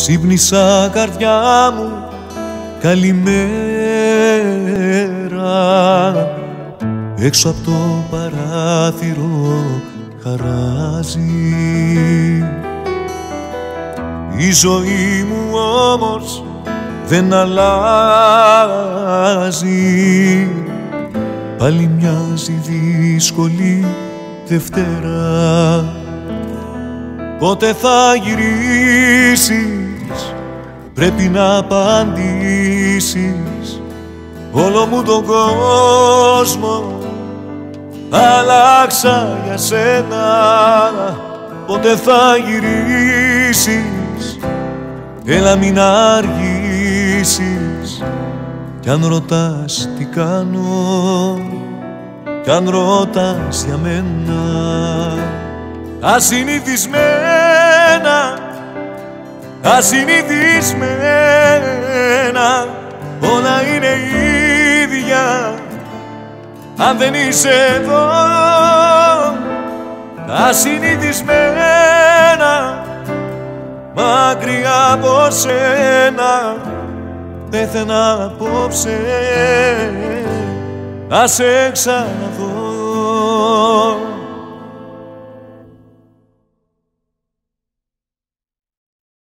Ξύπνησα καρδιά μου. Καλημέρα. Έξω από το παράθυρο χαράζει. Η ζωή μου όμως δεν αλλάζει. Πάλι μοιάζει δύσκολη Δευτέρα Πότε θα γυρίσεις Πρέπει να απαντήσεις. Όλο μου τον κόσμο Αλλάξα για σένα. Πότε θα γυρίσεις Έλα μην αργήσεις. Κι αν ρωτάς τι κάνω Κι αν ρωτάς για μένα. Ασυνηθισμένα Ασυνηθισμένα Όλα είναι ίδια. Αν δεν είσαι εδώ Ασυνηθισμένα Μακριά από σένα Πέθαινα απόψε. Ας σε ξαναδώ